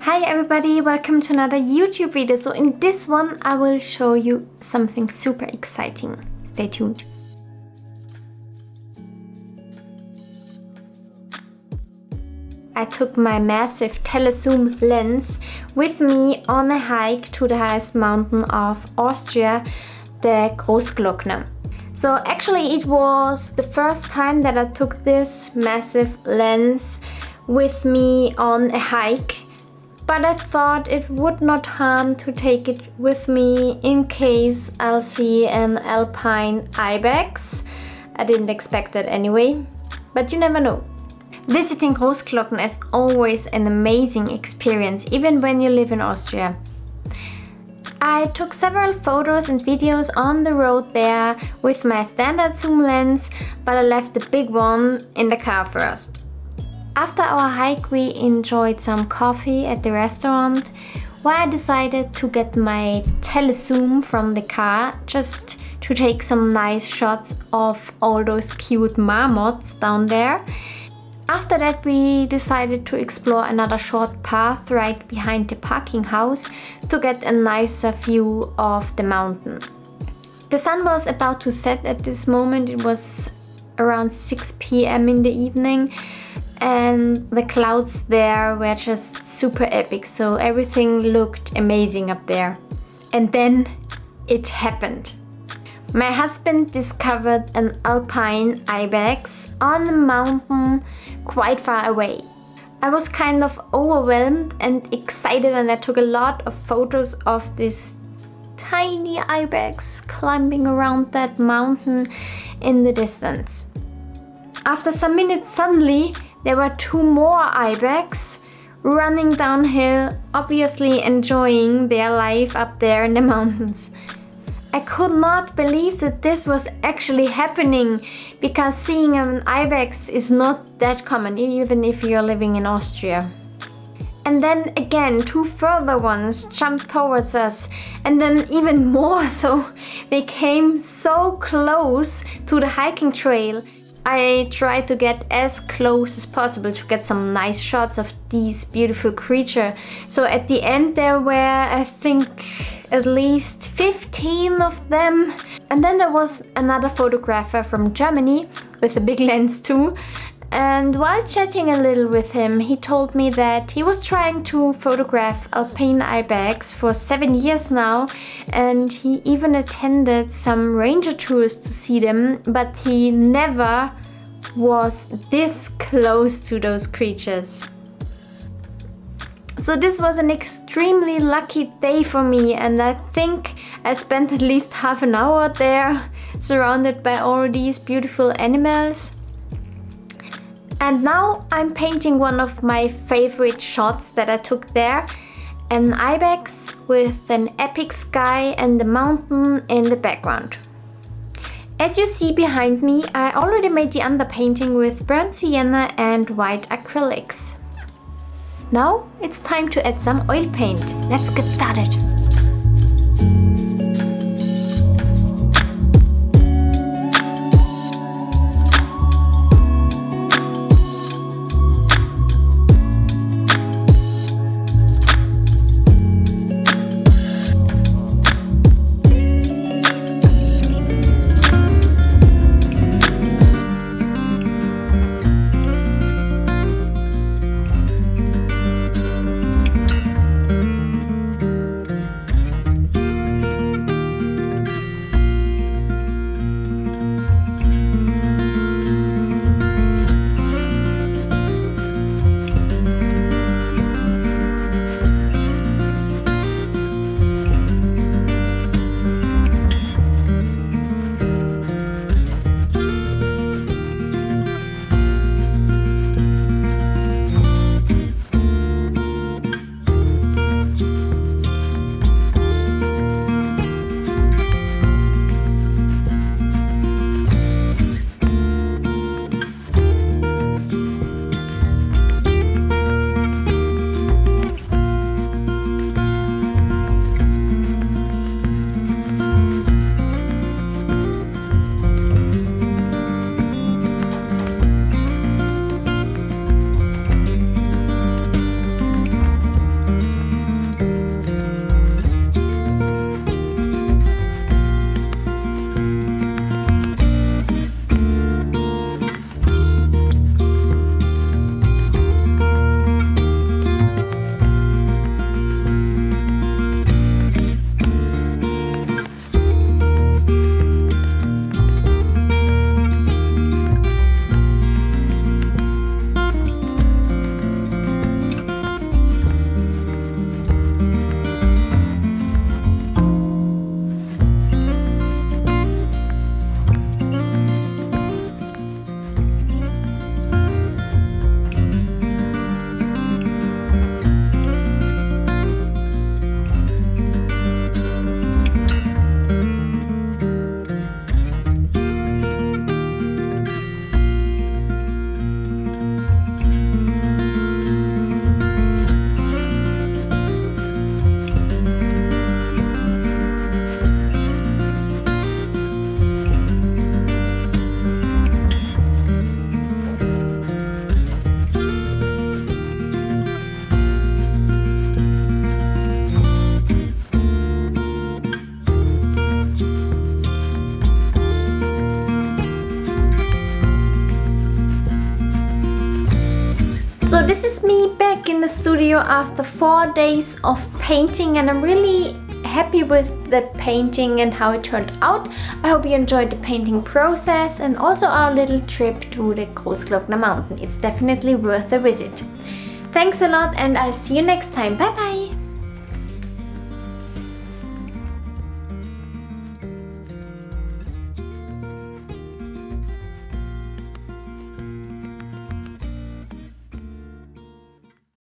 Hi everybody, welcome to another YouTube video. So in this one I will show you something super exciting. Stay tuned. I took my massive telezoom lens with me on a hike to the highest mountain of Austria, the Großglockner. So actually it was the first time that I took this massive lens with me on a hike but I thought it would not harm to take it with me in case I'll see an alpine ibex. I didn't expect that anyway, but you never know. Visiting Großglockner is always an amazing experience, even when you live in Austria. I took several photos and videos on the road there with my standard zoom lens, but I left the big one in the car first. After our hike we enjoyed some coffee at the restaurant where I decided to get my telezoom from the car just to take some nice shots of all those cute marmots down there. After that we decided to explore another short path right behind the parking house to get a nicer view of the mountain. The sun was about to set at this moment, it was around 6 p.m. in the evening and the clouds there were just super epic. So everything looked amazing up there. And then it happened. My husband discovered an alpine ibex on a mountain quite far away. I was kind of overwhelmed and excited and I took a lot of photos of this tiny ibex climbing around that mountain in the distance. After some minutes suddenly there were two more ibex running downhill, obviously enjoying their life up there in the mountains. I could not believe that this was actually happening because seeing an ibex is not that common even if you're living in Austria. And then again two further ones jumped towards us and then even more so they came so close to the hiking trail I tried to get as close as possible to get some nice shots of these beautiful creature. So at the end there were, I think, at least 15 of them. And then there was another photographer from Germany with a big lens too. And while chatting a little with him, he told me that he was trying to photograph alpine ibex for seven years now and he even attended some ranger tours to see them, but he never was this close to those creatures. So this was an extremely lucky day for me and I think I spent at least half an hour there surrounded by all these beautiful animals. And now I'm painting one of my favorite shots that I took there. An ibex with an epic sky and the mountain in the background. As you see behind me, I already made the underpainting with burnt sienna and white acrylics. Now it's time to add some oil paint. Let's get started. Week in the studio after four days of painting and I'm really happy with the painting and how it turned out. I hope you enjoyed the painting process and also our little trip to the Großglockner mountain. It's definitely worth a visit. Thanks a lot and I'll see you next time. Bye bye!